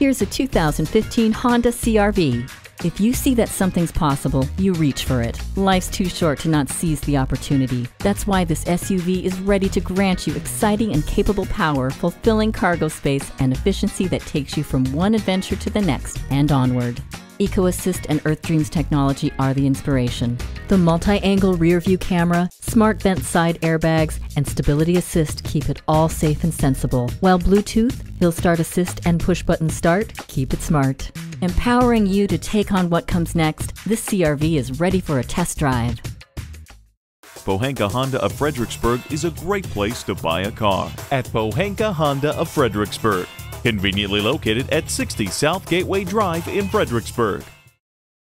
Here's a 2015 Honda CRV. If you see that something's possible, you reach for it. Life's too short to not seize the opportunity. That's why this SUV is ready to grant you exciting and capable power, fulfilling cargo space, and efficiency that takes you from one adventure to the next and onward. EcoAssist and Earth Dreams technology are the inspiration. The multi-angle rear view camera, smart vent side airbags, and stability assist keep it all safe and sensible. While Bluetooth, Hill Start Assist, and push button start keep it smart. Empowering you to take on what comes next, this CRV is ready for a test drive. Pohanka Honda of Fredericksburg is a great place to buy a car. At Pohanka Honda of Fredericksburg, conveniently located at 60 South Gateway Drive in Fredericksburg.